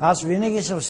हाँ सुने की सबसे